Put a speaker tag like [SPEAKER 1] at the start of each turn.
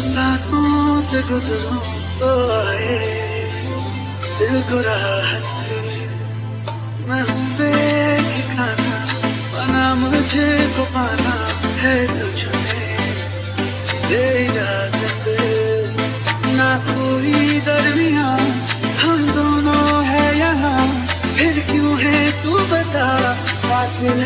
[SPEAKER 1] जो सांसों से गुजरूं तो आए, दिल को राहत मैं हूँ बेठिकाना, बना मुझे को पाना है तुझमें। दे इजाज़त, ना कोई दरमिया हम दोनों है यहाँ। फिर क्यों है तू बता फासिल